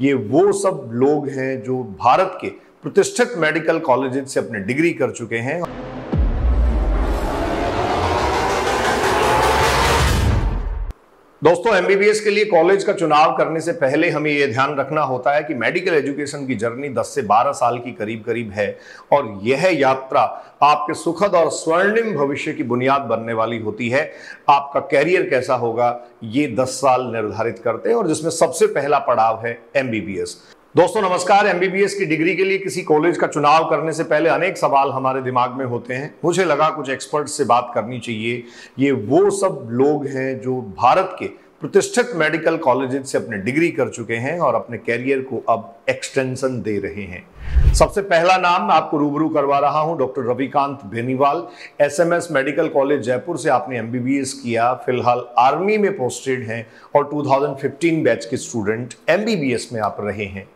ये वो सब लोग हैं जो भारत के प्रतिष्ठित मेडिकल कॉलेज से अपने डिग्री कर चुके हैं। दोस्तों एमबीबीएस के लिए कॉलेज का चुनाव करने से पहले हमें यह ध्यान रखना होता है कि मेडिकल एजुकेशन की जर्नी 10 से 12 साल की करीब करीब है और यह यात्रा आपके सुखद और स्वर्णिम भविष्य की बुनियाद बनने वाली होती है। आपका कैरियर कैसा होगा, ये 10 साल निर्धारित करते हैं और जिसमें सबसे पहला पड़ाव है एमबीबीएस दोस्तों, नमस्कार। एमबीबीएस की डिग्री के लिए किसी कॉलेज का चुनाव करने से पहले अनेक सवाल हमारे दिमाग में होते हैं। मुझे लगा कुछ एक्सपर्ट से बात करनी चाहिए। ये वो सब लोग हैं जो भारत के प्रतिष्ठित मेडिकल कॉलेज से अपने डिग्री कर चुके हैं और अपने कैरियर को अब एक्सटेंशन दे रहे हैं। सबसे पहला नाम मैं आपको रूबरू करवा रहा हूँ, doctor Ravikant Beniwal. SMS medical college Jaipur से आपने एमबीबीएस किया। फ़िलहाल आर्मी में पोस्टेड हैं और 2015 बैच के स्टूडेंट एमबीबीएस में आप रहे हैं।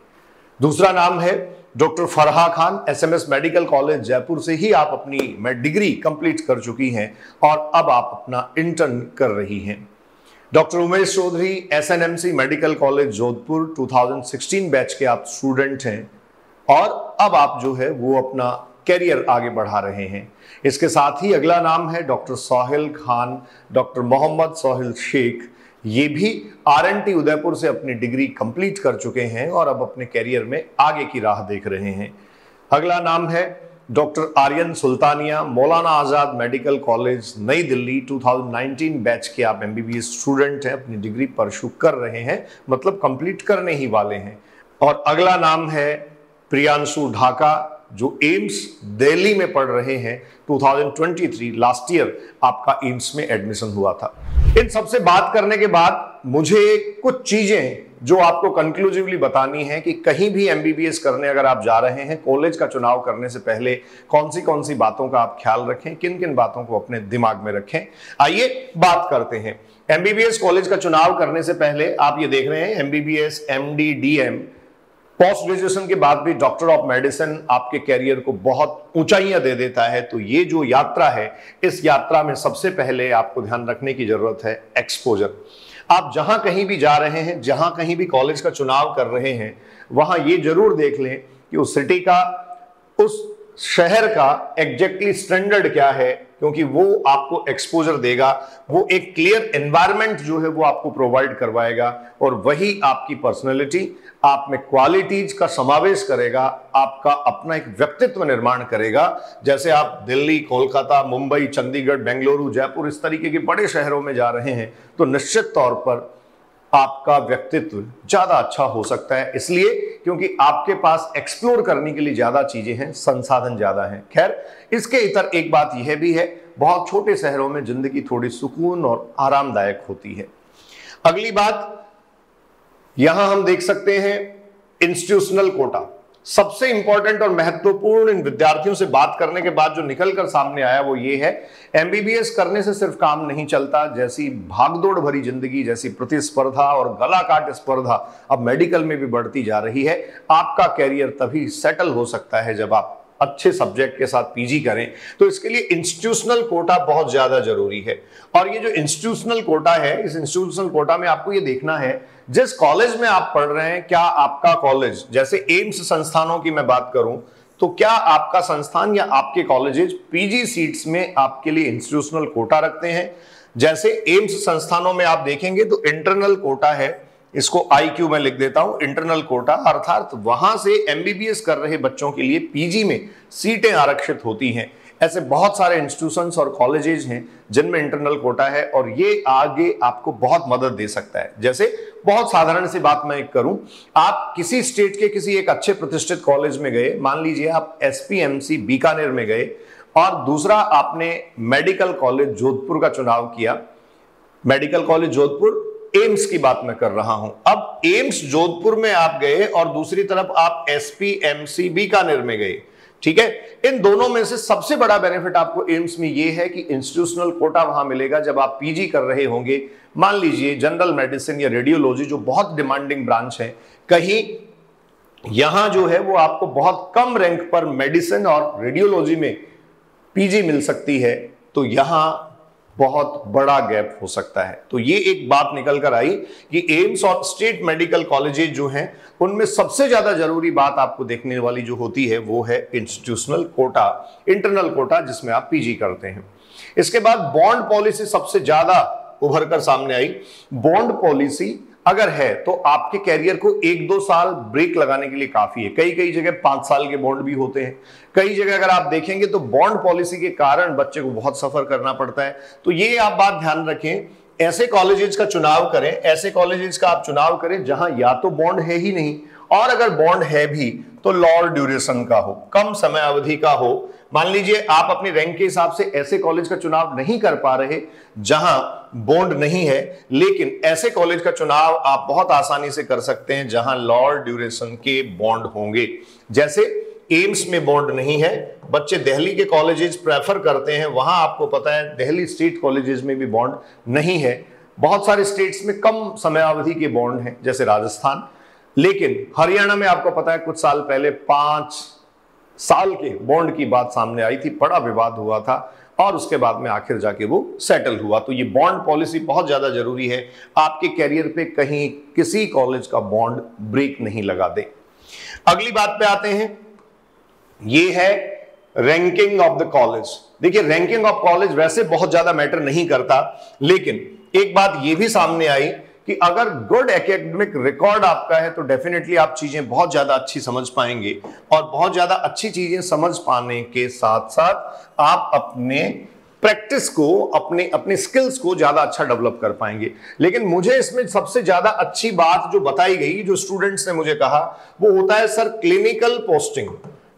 दूसरा नाम है doctor Farha Khan SMS medical college Jaipur से ही आप अपनी डिग्री कंप्लीट कर चुकी हैं और अब आप अपना इंटर्न कर रही हैं। Doctor Umesh Chaudhary SNMC medical college Jodhpur 2016 batch के आप स्टूडेंट हैं और अब आप जो है वो अपना कैरियर आगे बढ़ा रहे हैं। इसके साथ ही अगला नाम है डॉक्टर सोहेल खान, डॉक्टर मोहम्मद सोहेल शेख ये भी आर एन टी उदयपुर से अपनी डिग्री कंप्लीट कर चुके हैं और अब अपने कैरियर में आगे की राह देख रहे हैं। अगला नाम है डॉक्टर आर्यन सुल्तानिया। मौलाना आज़ाद मेडिकल कॉलेज, नई दिल्ली। 2019 बैच के आप एमबीबीएस स्टूडेंट हैं, अपनी डिग्री परशु कर रहे हैं मतलब कंप्लीट करने ही वाले हैं। और अगला नाम है प्रियांशु ढाका, जो एम्स दिल्ली में पढ़ रहे हैं। 2023 लास्ट ईयर आपका एम्स में एडमिशन हुआ था। इन सबसे बात करने के बाद मुझे कुछ चीज़ें जो आपको कंक्लूसिवली बतानी है कि कहीं भी एमबीबीएस करने अगर आप जा रहे हैं कॉलेज का चुनाव करने से पहले कौन सी कौन सी बातों का आप ख्याल रखें किन किन बातों को अपने दिमाग में रखें। आइए बात करते हैं। एमबीबीएस कॉलेज का चुनाव करने से पहले आप ये देख रहे हैं MBBS MD DM post graduation के बाद भी डॉक्टर ऑफ़ मेडिसिन आपके कैरियर को बहुत ऊंचाइयाँ दे देता है। तो ये जो यात्रा है, इस यात्रा में सबसे पहले आपको ध्यान रखने की ज़रूरत है एक्सपोजर आप जहाँ कहीं भी जा रहे हैं, जहाँ कहीं भी कॉलेज का चुनाव कर रहे हैं, वहाँ ये ज़रूर देख लें कि उस सिटी का, उस शहर का एग्जैक्टली स्टैंडर्ड क्या है, क्योंकि वो आपको एक्सपोजर देगा। वो एक क्लियर एनवायरमेंट जो है वो आपको प्रोवाइड करवाएगा और वही आपकी पर्सनैलिटी आप में क्वालिटीज का समावेश करेगा, आपका अपना एक व्यक्तित्व निर्माण करेगा। जैसे आप दिल्ली, कोलकाता, मुंबई, चंडीगढ़, बेंगलुरु, जयपुर इस तरीके के बड़े शहरों में जा रहे हैं तो निश्चित तौर पर आपका व्यक्तित्व ज़्यादा अच्छा हो सकता है। इसलिए क्योंकि आपके पास एक्सप्लोर करने के लिए ज़्यादा चीज़ें हैं, संसाधन ज़्यादा हैं। खैर, इसके इतर एक बात यह भी है, बहुत छोटे शहरों में ज़िंदगी थोड़ी सुकून और आरामदायक होती है। अगली बात यहाँ हम देख सकते हैं इंस्टीट्यूशनल कोटा। सबसे इंपॉर्टेंट और महत्वपूर्ण इन विद्यार्थियों से बात करने के बाद जो निकलकर सामने आया वो ये है एमबीबीएस करने से सिर्फ़ काम नहीं चलता, जैसी भागदौड़ भरी ज़िंदगी, जैसी प्रतिस्पर्धा और गला काट स्पर्धा अब मेडिकल में भी बढ़ती जा रही है। आपका कैरियर तभी सेटल हो सकता है जब आप अच्छे सब्जेक्ट के साथ पीजी करें तो इसके लिए इंस्टीट्यूशनल कोटा बहुत ज़्यादा ज़रूरी है। और ये जो इंस्टीट्यूशनल कोटा है, इस इंस्टीट्यूशनल कोटा में आपको ये देखना है, जिस कॉलेज में आप पढ़ रहे हैं, क्या आपका कॉलेज जैसे एम्स संस्थानों की मैं बात करूँ तो क्या आपका संस्थान या आपके कॉलेजेस पीजी सीट्स में आपके लिए इंस्टीट्यूशनल कोटा रखते हैं? जैसे एम्स संस्थानों में आप देखेंगे तो इंटरनल कोटा है इसको आई क्यू में लिख देता हूँ इंटरनल कोटा अर्थात वहाँ से एमबीबीएस कर रहे बच्चों के लिए पीजी में सीटें आरक्षित होती हैं। ऐसे बहुत सारे इंस्टीट्यूशंस और कॉलेजेस हैं जिनमें इंटरनल कोटा है और ये आगे आपको बहुत मदद दे सकता है। जैसे बहुत साधारण सी बात मैं करूँ, आप किसी स्टेट के किसी एक अच्छे प्रतिष्ठित कॉलेज में गए, मान लीजिए आप एसपीएमसी बीकानेर में गए और दूसरा आपने मेडिकल कॉलेज जोधपुर का चुनाव किया। मेडिकल कॉलेज जोधपुर एम्स की बात मैं कर रहा हूँ। अब एम्स जोधपुर में आप गए और दूसरी तरफ़ आप एसपीएमसी बीकानेर में गए, ठीक है? इन दोनों में से सबसे बड़ा बेनिफिट आपको एम्स में यह है कि इंस्टीट्यूशनल कोटा वहाँ मिलेगा जब आप पीजी कर रहे होंगे। मान लीजिए जनरल मेडिसिन या रेडियोलॉजी, जो बहुत डिमांडिंग ब्रांच है, कहीं यहाँ जो है वो आपको बहुत कम रैंक पर मेडिसिन और रेडियोलॉजी में पीजी मिल सकती है। तो यहाँ बहुत बड़ा गैप हो सकता है। तो ये एक बात निकल कर आई कि एम्स और स्टेट मेडिकल कॉलेजेस जो हैं, उनमें सबसे ज़्यादा ज़रूरी बात आपको देखने वाली जो होती है, वो है इंस्टीट्यूशनल कोटा, इंटरनल कोटा जिसमें आप पीजी करते हैं। इसके बाद बॉन्ड पॉलिसी सबसे ज़्यादा उभर कर सामने आई। बॉन्ड पॉलिसी अगर है तो आपके कैरियर को एक दो साल ब्रेक लगाने के लिए काफ़ी है। कई कई जगह पाँच साल के बॉन्ड भी होते हैं। कई जगह अगर आप देखेंगे तो बॉन्ड पॉलिसी के कारण बच्चे को बहुत सफ़र करना पड़ता है। तो ये आप बात ध्यान रखें, ऐसे कॉलेजेस का चुनाव करें, ऐसे कॉलेजेस का आप चुनाव करें, जहाँ या तो बॉन्ड है ही नहीं, और अगर बॉन्ड है भी तो लॉर ड्यूरेशन का हो, कम समय अवधि का हो मान लीजिए आप अपनी रैंक के हिसाब से ऐसे कॉलेज का चुनाव नहीं कर पा रहे, जहाँ बॉन्ड नहीं है, लेकिन ऐसे कॉलेज का चुनाव आप बहुत आसानी से कर सकते हैं, जहाँ लॉर ड्यूरेशन के बॉन्ड होंगे। जैसे एम्स में बॉन्ड नहीं है, बच्चे दिल्ली के कॉलेजेस प्रेफर करते हैं, वहाँ आपको पता है दिल्ली स्टेट कॉलेजेस में भी बॉन्ड नहीं है। बहुत सारे स्टेट्स में कम समयावधि के बॉन्ड हैं, जैसे राजस्थान। लेकिन हरियाणा में आपको पता है, कुछ साल पहले पाँच साल के बॉन्ड की बात सामने आई थी, बड़ा विवाद हुआ था और उसके बाद में आखिर जाके वो सेटल हुआ। तो ये बॉन्ड पॉलिसी बहुत ज़्यादा ज़रूरी है। आपके कैरियर पे कहीं किसी कॉलेज का बॉन्ड ब्रेक नहीं लगा दे। अगली बात पे आते हैं। ये है रैंकिंग ऑफ़ द कॉलेज देखिए रैंकिंग ऑफ़ कॉलेज वैसे बहुत ज़्यादा मैटर नहीं करता, लेकिन एक बात ये भी सामने आई कि अगर गुड एकेडमिक रिकॉर्ड आपका है तो डेफिनेटली आप चीज़ें बहुत ज़्यादा अच्छी समझ पाएँगे और बहुत ज़्यादा अच्छी चीज़ें समझ पाने के साथ साथ आप अपने प्रैक्टिस को, अपने अपने स्किल्स को ज़्यादा अच्छा डेवलप कर पाएँगे। लेकिन मुझे इसमें सबसे ज़्यादा अच्छी बात जो बताई गई, जो स्टूडेंट्स ने मुझे कहा, वो होता है, sir clinical posting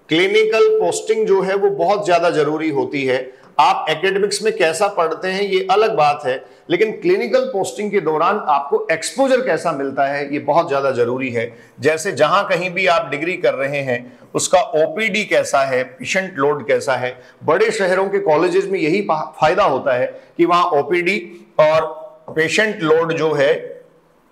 clinical posting जो है, वो बहुत ज़्यादा ज़रूरी होती है। आप एकेडमिक्स में कैसा पढ़ते हैं, ये अलग बात है, लेकिन क्लिनिकल पोस्टिंग के दौरान आपको एक्सपोजर कैसा मिलता है, ये बहुत ज़्यादा ज़रूरी है। जैसे जहाँ कहीं भी आप डिग्री कर रहे हैं, उसका ओपीडी कैसा है पेशेंट लोड कैसा है, बड़े शहरों के कॉलेजेस में यही फ़ायदा होता है कि वहाँ ओपीडी और पेशेंट लोड जो है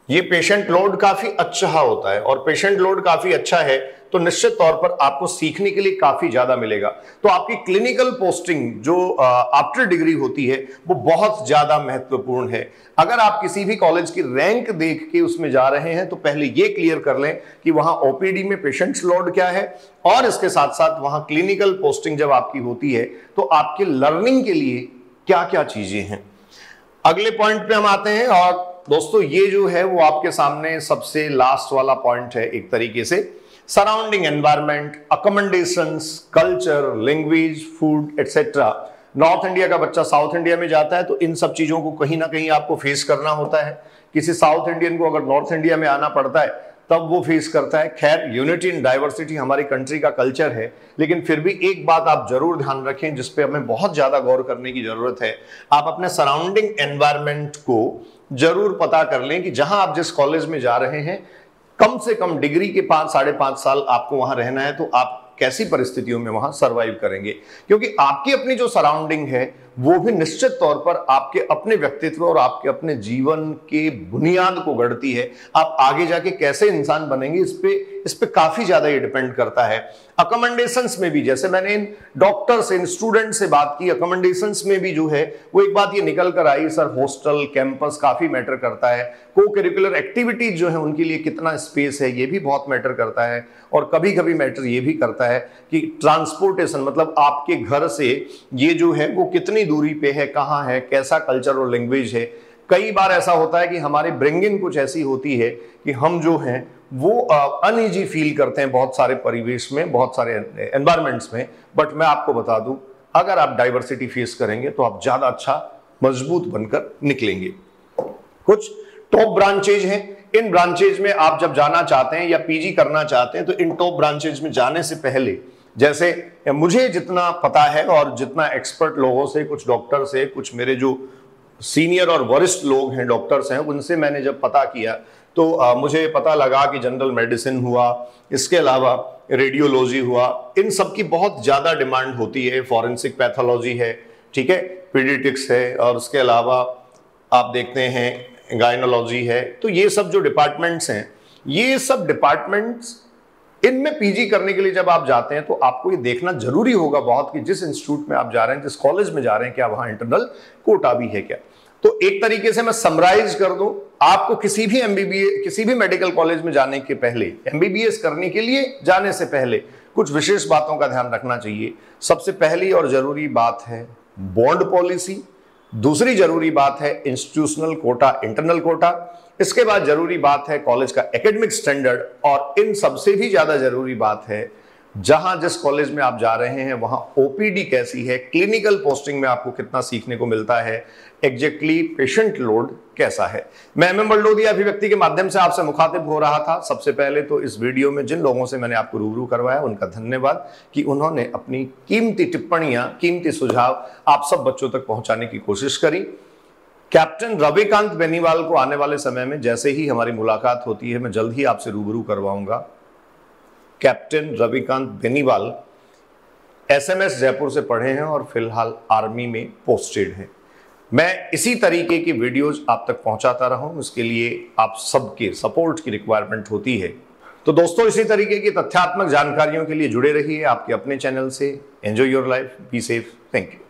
ये पेशेंट लोड काफ़ी अच्छा होता है और पेशेंट लोड काफ़ी अच्छा है तो निश्चित तौर पर आपको सीखने के लिए काफ़ी ज़्यादा मिलेगा। तो आपकी क्लिनिकल पोस्टिंग जो आफ्टर डिग्री होती है, वो बहुत ज़्यादा महत्वपूर्ण है। अगर आप किसी भी कॉलेज की रैंक देख के उसमें जा रहे हैं तो पहले ये क्लियर कर लें कि वहाँ ओपीडी में पेशेंट्स लोड क्या है और इसके साथ साथ वहाँ क्लिनिकल पोस्टिंग जब आपकी होती है तो आपके लर्निंग के लिए क्या क्या चीज़ें हैं। अगले पॉइंट पे हम आते हैं और दोस्तों, ये जो है वो आपके सामने सबसे लास्ट वाला पॉइंट है एक तरीके से। Surrounding environment accommodation culture language food etcetera north India का बच्चा साउथ इंडिया में जाता है तो इन सब चीज़ों को कहीं ना कहीं आपको फेस करना होता है। किसी साउथ इंडियन को अगर नॉर्थ इंडिया में आना पड़ता है, तब वो फेस करता है। खैर यूनिटी इन डाइवर्सिटी हमारी कंट्री का कल्चर है, लेकिन फिर भी एक बात आप ज़रूर ध्यान रखें जिसपे हमें बहुत ज़्यादा गौर करने की ज़रूरत है। आप अपने सराउंडिंग एनवायरमेंट को ज़रूर पता कर लें कि जहाँ आप जिस कॉलेज में जा रहे हैं, कम से कम डिग्री के पाँच, साढ़े पाँच साल आपको वहाँ रहना है तो आप कैसी परिस्थितियों में वहाँ सरवाइव करेंगे? क्योंकि आपकी अपनी जो सराउंडिंग है वो भी निश्चित तौर पर आपके अपने व्यक्तित्व और आपके अपने जीवन के बुनियाद को गढ़ती है। आप आगे जाके कैसे इंसान बनेंगे, इस पे इस पे काफ़ी ज़्यादा ये डिपेंड करता है। अकोमोडेशन में भी, जैसे मैंने इन डॉक्टर से इन स्टूडेंट से बात की अकोमोडेशन में भी जो है, वो एक बात ये निकल कर आई, सर हॉस्टल कैंपस काफ़ी मैटर करता है। को करिकुलर एक्टिविटीज़ जो है, उनके लिए कितना स्पेस है, ये भी बहुत मैटर करता है। और कभी कभी मैटर ये भी करता है कि ट्रांसपोर्टेशन मतलब आपके घर से ये जो है, वो कितनी दूरी पे है, कहाँ है, कैसा कल्चर और लैंग्वेज है। कई बार ऐसा होता है कि हमारी ब्रिंगिंग कुछ ऐसी होती है कि हम जो हैं, वो अनईजी फील करते हैं बहुत सारे परिवेश में, बहुत सारे एनवायरमेंट्स में। बट मैं आपको बता दूँ, अगर आप डाइवर्सिटी फेस करेंगे तो आप ज़्यादा अच्छा मज़बूत बनकर निकलेंगे। कुछ टॉप ब्रांचेज हैं। इन ब्रांचेज में आप जब जाना चाहते हैं या पीजी करना चाहते हैं तो इन टॉप ब्रांचेज में जाने से पहले जैसे मुझे जितना पता है और जितना एक्सपर्ट लोगों से कुछ डॉक्टर से कुछ मेरे जो सीनियर और वरिष्ठ लोग हैं डॉक्टर्स हैं उनसे मैंने जब पता किया तो आ, मुझे पता लगा कि जनरल मेडिसिन हुआ इसके अलावा रेडियोलॉजी हुआ इन सब की बहुत ज़्यादा डिमांड होती है फॉरेंसिक पैथोलॉजी है ठीक है पीडिटिक्स है और उसके अलावा आप देखते हैं गायनोलॉजी है तो ये सब जो डिपार्टमेंट्स हैं ये सब डिपार्टमेंट्स इनमें पीजी करने के लिए जब आप जाते हैं तो आपको ये देखना ज़रूरी होगा बहुत कि जिस इंस्टीट्यूट में आप जा रहे हैं, जिस कॉलेज में जा रहे हैं, क्या वहाँ इंटरनल कोटा भी है क्या? तो एक तरीके से मैं समराइज कर दूँ, आपको किसी भी एमबीबीए, किसी भी मेडिकल कॉलेज में जाने के पहले, एमबीबीएस करने के लिए जाने से पहले कुछ विशेष बातों का ध्यान रखना चाहिए। सबसे पहली और ज़रूरी बात है बॉन्ड पॉलिसी, दूसरी ज़रूरी बात है इंस्टीट्यूशनल कोटा, इंटरनल कोटा इसके बाद ज़रूरी बात है कॉलेज का एकेडमिक स्टैंडर्ड और इन सबसे भी ज़्यादा ज़रूरी बात है, जहाँ जिस कॉलेज में आप जा रहे हैं, वहाँ ओपीडी कैसी है क्लिनिकल पोस्टिंग में आपको कितना सीखने को मिलता है एग्जैक्टली पेशेंट लोड कैसा है। मैं एम एम बल्डोदिया अभिव्यक्ति के माध्यम से आपसे मुखातिब हो रहा था। सबसे पहले तो इस वीडियो में जिन लोगों से मैंने आपको रूबरू करवाया, उनका धन्यवाद कि उन्होंने अपनी कीमती टिप्पणियाँ, कीमती सुझाव आप सब बच्चों तक पहुँचाने की कोशिश करी। कैप्टन रविकांत बेनीवाल को आने वाले समय में जैसे ही हमारी मुलाकात होती है, मैं जल्द ही आपसे रूबरू करवाऊँगा। कैप्टन रविकांत बेनीवाल एसएमएस जयपुर से पढ़े हैं और फ़िलहाल आर्मी में पोस्टेड हैं। मैं इसी तरीके की वीडियोज़ आप तक पहुंचाता रहूँ इसके लिए आप सबके सपोर्ट की रिक्वायरमेंट होती है। तो दोस्तों, इसी तरीके की तथ्यात्मक जानकारियों के लिए जुड़े रहिए आपके अपने चैनल से। Enjoy your life be safe thank you